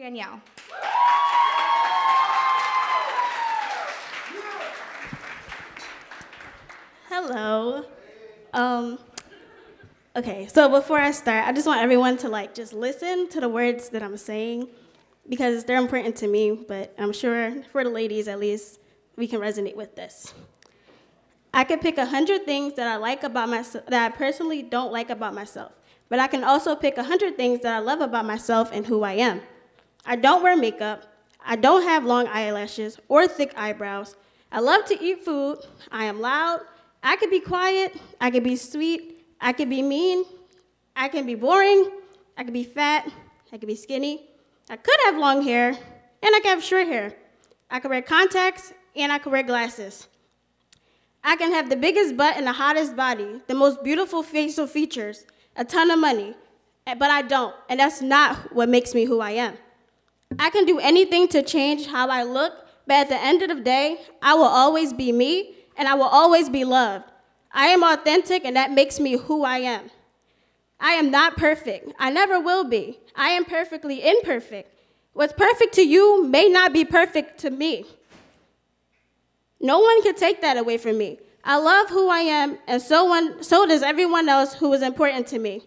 Danielle. Hello. Um, okay, so before I start, I just want everyone to like just listen to the words that I'm saying because they're important to me, but I'm sure for the ladies at least, we can resonate with this. I could pick a hundred things that I like about myself that I personally don't like about myself, but I can also pick a hundred things that I love about myself and who I am. I don't wear makeup. I don't have long eyelashes or thick eyebrows. I love to eat food. I am loud. I could be quiet. I could be sweet. I could be mean. I can be boring. I could be fat. I could be skinny. I could have long hair, and I could have short hair. I could wear contacts, and I could wear glasses. I can have the biggest butt and the hottest body, the most beautiful facial features, a ton of money, eh, but I don't, and that's not what makes me who I am. I can do anything to change how I look, but at the end of the day, I will always be me, and I will always be loved. I am authentic, and that makes me who I am. I am not perfect. I never will be. I am perfectly imperfect. What's perfect to you may not be perfect to me. No one can take that away from me. I love who I am, and so, one, so does everyone else who is important to me.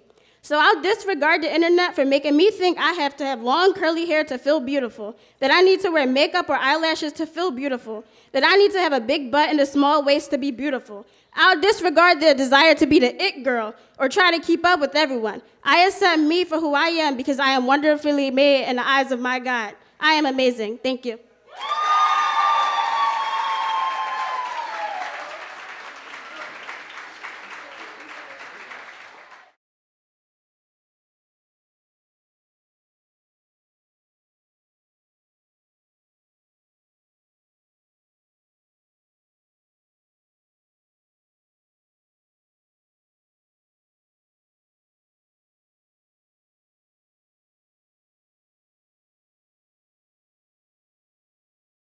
So I'll disregard the internet for making me think I have to have long curly hair to feel beautiful, that I need to wear makeup or eyelashes to feel beautiful, that I need to have a big butt and a small waist to be beautiful. I'll disregard the desire to be the it girl or try to keep up with everyone. I accept me for who I am because I am wonderfully made in the eyes of my God. I am amazing. Thank you.